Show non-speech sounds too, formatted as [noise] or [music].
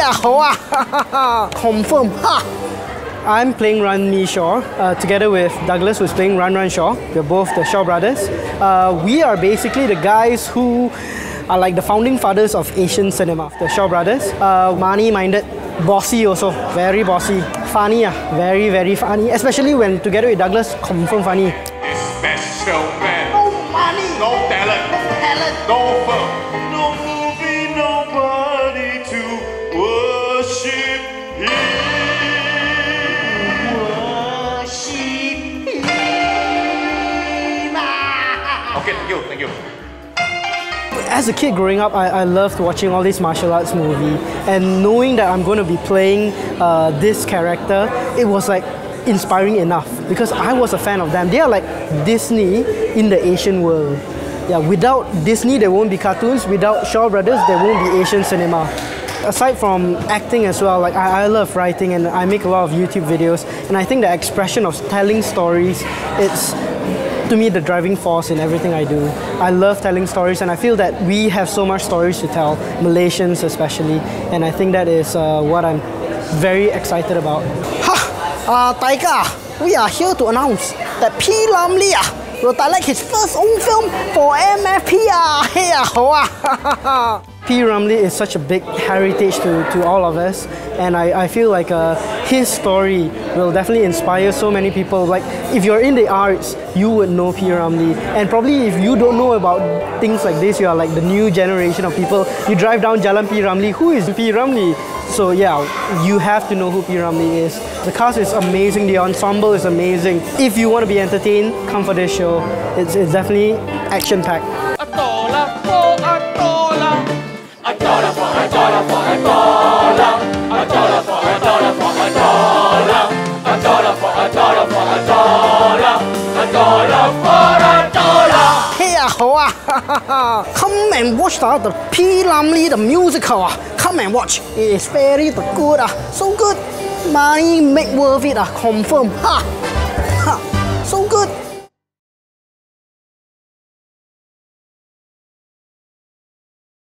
yeah, [laughs] confirm, ha. I'm playing Runme Shaw uh, together with Douglas, who's playing Run Ran Shaw. We're both the Shaw brothers. Uh, we are basically the guys who are like the founding fathers of Asian cinema, the Shaw brothers. Uh, money minded, bossy also, very bossy. Funny, uh, very, very funny. Especially when together with Douglas, confirm funny. Okay, thank you, thank you. As a kid growing up, I, I loved watching all these martial arts movie, and knowing that I'm going to be playing uh, this character, it was like inspiring enough because I was a fan of them. They are like Disney in the Asian world. Yeah, without Disney, there won't be cartoons. Without Shaw Brothers, there won't be Asian cinema. Aside from acting as well, like I, I love writing and I make a lot of YouTube videos, and I think the expression of telling stories, it's to me the driving force in everything I do. I love telling stories and I feel that we have so much stories to tell, Malaysians especially, and I think that is uh, what I'm very excited about. Ha! Uh, Taika, we are here to announce that P. Ramlee ah, will direct his first own film for MFP. [laughs] Hey, ah, ho, ah. P. Is such a big heritage to, to all of us, and I, I feel like uh, his story will definitely inspire so many people. Like, if you're in the arts, you would know P. Ramlee, and probably if you don't know about things like this, you are like the new generation of people. You drive down Jalan P. Ramlee, who is P. Ramlee? So yeah, you have to know who P. Ramlee is. The cast is amazing, the ensemble is amazing. If you want to be entertained, come for this show. It's, it's definitely action-packed. Hey, ah, ah. [laughs] come and watch the, the P. The musical. Come and watch. It is very good. ah. So good. Money make worth it. ah. Confirm. Ha.